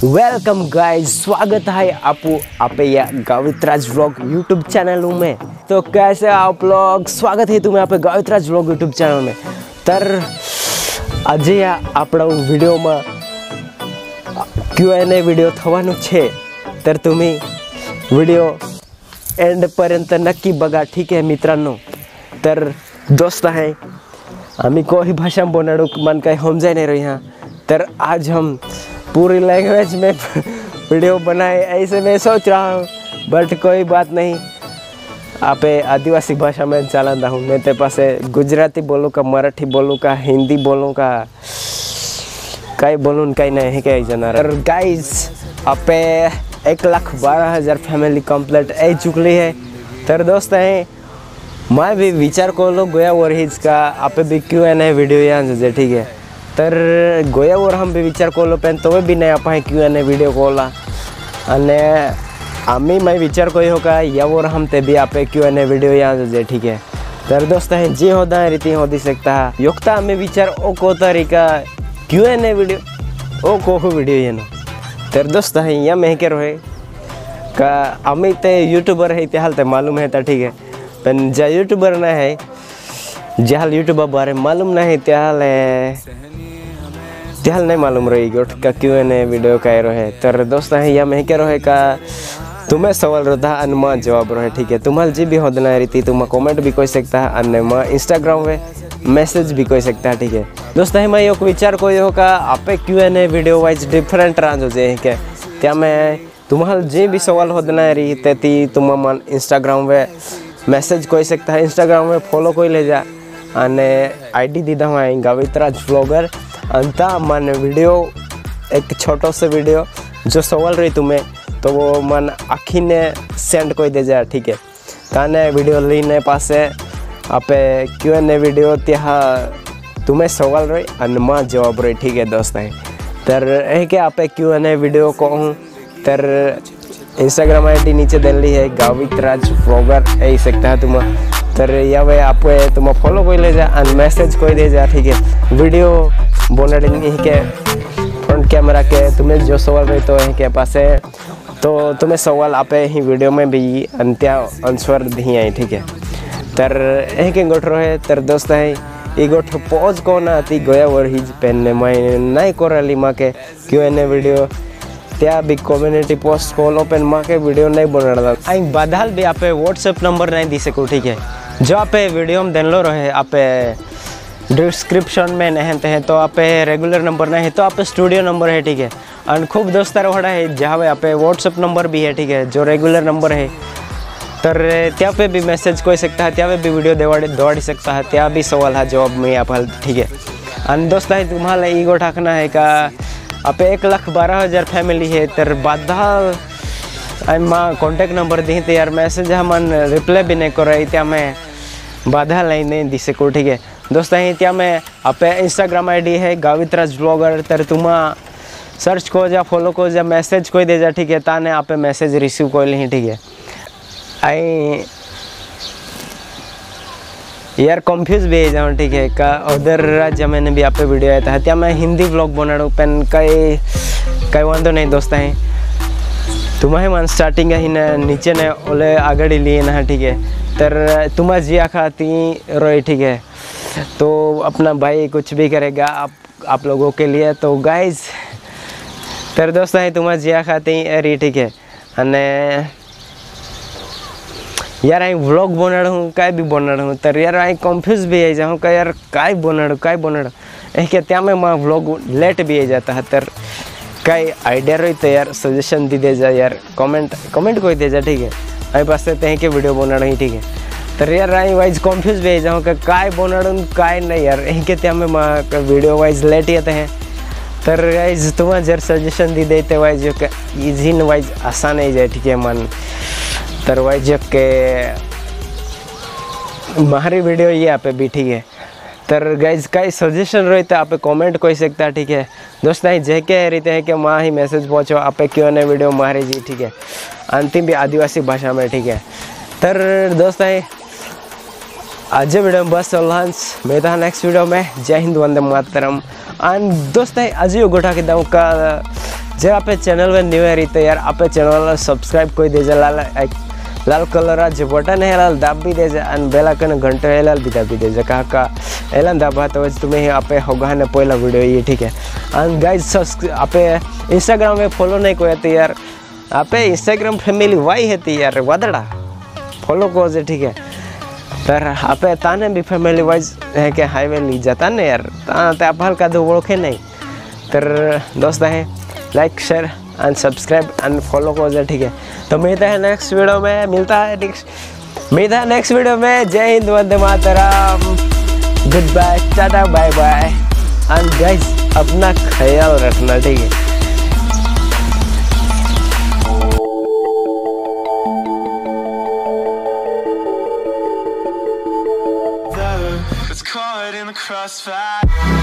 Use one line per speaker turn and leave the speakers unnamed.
Welcome guys स्वागत है आपको आप या गावितराज व्लॉग यूट्यूब चैनल में तो कैसे आप लोग स्वागत है तुम्हें आप गावितराज व्लॉग यूट्यूब चैनल में तर આજે આપણો વિડીયોમાં ક્યુ એન એ વિડીયો થવાનું છે तर तुम्ही व्हिडिओ एंडपर्यंत नक्की बघा ठीक आहे मित्रांनो तर दोस्त आहे आम्ही कोई भाषा में बोलना मन कहीं हम जाए नहीं रही हाँ तर आज हम पूरी लैंग्वेज में वीडियो बनाए, ऐसे मैं सोच रहा हूँ बट कोई बात नहीं। आप आदिवासी भाषा में चलाता हूँ। मैं ते पास गुजराती बोलूँ का मराठी बोलूँ का हिंदी बोलूँ का काही बोलून काही नाही काही जाणार तर गाईज आपे एक लाख बारह हज़ार फैमिली कंप्लीट आई चुकली है। तर दोस्त है, मैं भी विचार करो गोया वर हीच का, आप भी क्यों है नहीं वीडियो यहाँ से, ठीक है। तर गोया वर हम भी विचार करो पेन तो भी नहीं आप क्यों है वीडियो कॉला અને आम्ही मैं विचार कोई होगा यावर हम ते भी आपे क्यों है वीडियो यहाँ से ठीक है। तर दोस्त है, जी होता है, रीति हो दी सकता है। योगता हमें विचार ओ को तरीका, क्यों है ने वीडियो, ओ को वीडियो ये ना। तर दोस्त है, या मैं के रहे का आम्ही ते यूट्यूबर है त्या ते मालूम है ठीक है। पण ज्या यूट्यूबर नाही आहे ज्या यूट्यूब बारे मालूम नाही, त्याला त्याला नाही मालूम रही गोट का क्यों है वीडियो का रहे तर दोस्त है, या मैं के रहे का, तुम्हें सवाल रहता है माँ जवाब रहे, ठीक है। तुम्हारे जी भी होना है रीति तुम कमेंट भी कोई सकता है, अन्य माँ इंस्टाग्राम पे मैसेज भी कोई सकता है, ठीक है। दोस्त है, मैं एक विचार कोई का, आपे क्यों है वीडियो वाइज डिफरेंट रांझो जे के त्या मैं तुम्हारे जी भी सवाल होना है री तेती मन इंस्टाग्राम पे मैसेज कोई सकता है इंस्टाग्राम में फॉलो कोई ले जा। અને आईडी दीदा हुआ है गावितराज व्लॉगर अंता मन वीडियो एक छोटो से वीडियो जो सवाल रही तुम्हें तो वो मन आखी ने सेंड कोई दे जाए ठीक है ताने वीडियो लीने पासे आपे क्यों ने वीडियो त्या तुम्हें सवाल रही અને માં જવાબ રહી ठीक है दोस्त है तर है कि आपे क्यों ने वीडियो को हूँ तर इंस्टाग्राम आईडी नीचे देली है गावित राज व्लॉगर ऐ सकता है तुम तर या वे आप तुम फॉलो कोई ले जा और मैसेज कोई दे जा ठीक है वीडियो बोने के फ्रंट कैमरा के तुम्हें जो सवाल रही तो है के पास है तो तुम्हें सवाल आपे ही वीडियो में भी अंत्या आंसर दी आई ठीक है तर एक गोठ रहे तर दोस्त है ये गोठ पॉज कौन आती गया वर हिज पेन ने मैं नहीं कोराली माँ के क्यों एने वीडियो ત્યાં બી કોમ્યુનિટી પોસ્ટ खोलो पेन माँ के वीडियो नहीं बनाता आई बदहाल भी आप व्हाट्सएप नंबर नहीं दी सकूँ ठीक है जो आप वीडियो में देन लो रहे, आप डिस्क्रिप्शन में नहीं हैं तो आप रेगुलर नंबर नहीं है तो आप स्टूडियो नंबर है, ठीक है? और खूब दोस्तार वाड़ा है, जहाँ आप व्हाट्सअप नंबर भी है, ठीक है? जो रेगुलर नंबर है। तर, त्या पे भी मैसेज कोई सकता है, त्या पे भी वीडियो दौड़ दौड़ सकता है, त्या भी सवाल है, जवाब में आप ठीक है? और दोस्त है तुम्हाला ईगो ठाकना है का, आप एक लाख बारह हज़ार फैमिली है, तर बाधा माँ कॉन्टेक्ट नंबर दी तो यार मैसेज हम रिप्लाई भी नहीं कर रही, त्या मैं बाधा लाई नहीं दी सकूँ ठीक है दोस्त અહીં ત્યાં મેં આપે ઇન્સ્ટાગ્રામ આઈડી है गावितराज ब्लॉगर तर तुम्हा सर्च को जा फॉलो को जा मैसेज कोई दे जा ठीक है ताने आपे मैसेज रिसीव कोई नहीं ठीक है आई यार कंफ्यूज भी है जाऊँ ठीक है का उधर राज्य मैंने भी आप पे वीडियो आया था त्या मैं हिंदी ब्लॉग बनाड़ू पेन कई कई वांधो नहीं दोस्त हैं तुम्हें मन स्टार्टिंग ही ना नीचे ने ओले आगड़ी लिए ना ठीक है तर तुम्हें जिया खाती रोई ठीक है तो अपना भाई कुछ भी करेगा आप आप लोगों के लिए तो गाइज तर दोस्त है तुम्हें जिया खाती रही ठीक है અને यार અહીં વ્લોગ બનાડું કાંઈ બી બનાડું तर यार અહીં कन्फ्यूज भी आई जाऊँ का यार काय बनाड़ू काय बनाड़ू એ કે ત્યાં में मैं व्लॉग लेट भी आ जाता है तर काई आइडिया रही तो यार सजेशन दी दे जा यार कमेंट कमेंट कोई दे अभी बस देते हैं कि वीडियो बोना नहीं ठीक है। तो यार आई वाइज कॉन्फ्यूज भी जाऊँ कि काय बोनाडून काय नहीं, यार। यहीं के त्याँ मैं वीडियो वाइज लेट येते हैं। तो वाइज तुम्हें जर सजेशन दी देते वाइज जो कि इजी वाइज आसान ही जाए, ठीक है, मन। तर वाइज जो के मारी वीडियो ये आप भी, ठीक है। तर गाइज़ कई सजेशन रही तो आप कमेंट कोई सकता, ठीक है। दोस्त, नहीं जे के रीते है कि माँ ही मैसेज पहुँचो, आप क्यों ने वीडियो मारी जी, ठीक है। अंतिम भी आदिवासी भाषा में, ठीक है। तर दोस्त है आज वीडियो में बस लॉन्च मैं था नेक्स्ट वीडियो में जय हिंद, वंदे मातरम। एंड दोस्त है आज ये गोठा के दाऊ का जर आप चैनल में न्यू है तो यार आप चैनल सब्सक्राइब कर दीजिए लाल लाल कलर जो बटन है, लाल दाब भी दीजिए और बेला कन घंटे है, लाल भी दाबी दीजिए कहा का एलन दाबा तो तुम्हें आप होगा ना, पहला वीडियो ये, ठीक है। एंड गाइज़ आप इंस्टाग्राम में फॉलो नहीं को तो यार आप इंस्टाग्राम फैमिली वाई है तो यार, वादड़ा। फॉलो को ठीक है। तर आप ताने भी फैमिली वाइज है कि हाईवे ली जाता ना यार। ता आप हल्का दो ओळखे नहीं। तर दोस्त है like share and subscribe and follow को ठीक है। तो मिलता है नेक्स्ट वीडियो में, मिलता है नेक्स्ट मिलता है नेक्स्ट वीडियो में। जय हिंद, वंदे मातरम। Good bye tata bye bye and guys अपना ख्याल रखना, ठीक है।
in the crossfire.